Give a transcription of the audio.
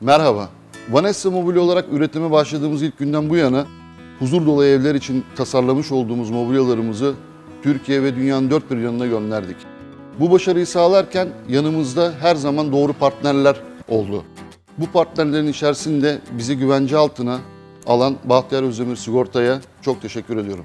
Merhaba. Vanessa Mobilya olarak üretime başladığımız ilk günden bu yana huzur dolu evler için tasarlamış olduğumuz mobilyalarımızı Türkiye ve dünyanın dört bir yanına gönderdik. Bu başarıyı sağlarken yanımızda her zaman doğru partnerler oldu. Bu partnerlerin içerisinde bizi güvence altına alan Bahtiyar Özdemir Sigorta'ya çok teşekkür ediyorum.